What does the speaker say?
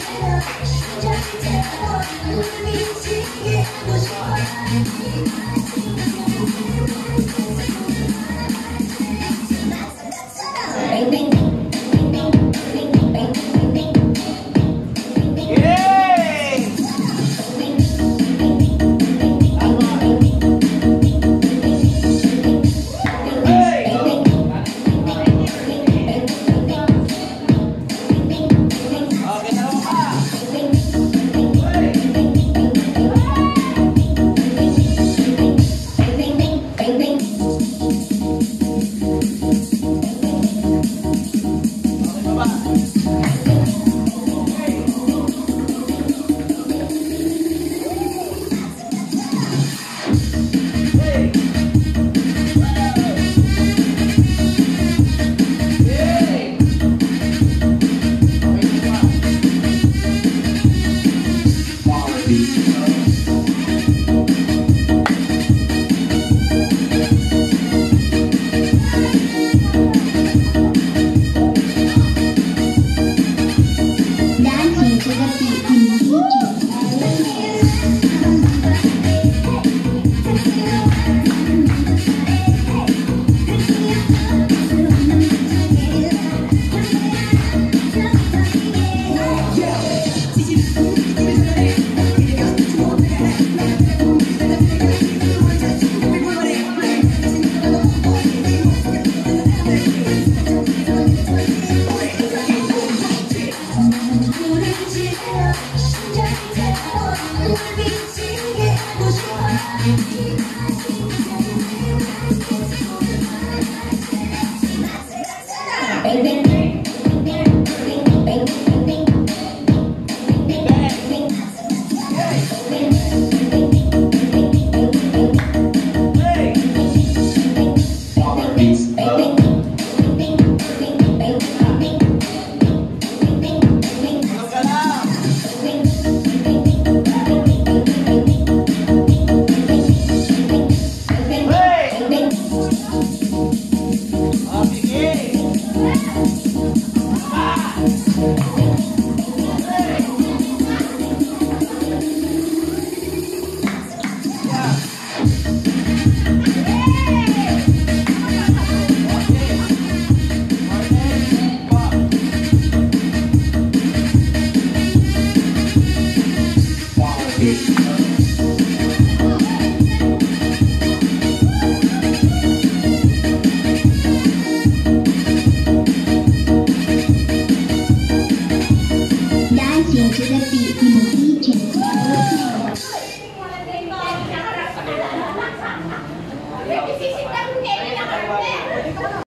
Yeah. Dancing to the beat. Baby. 的比。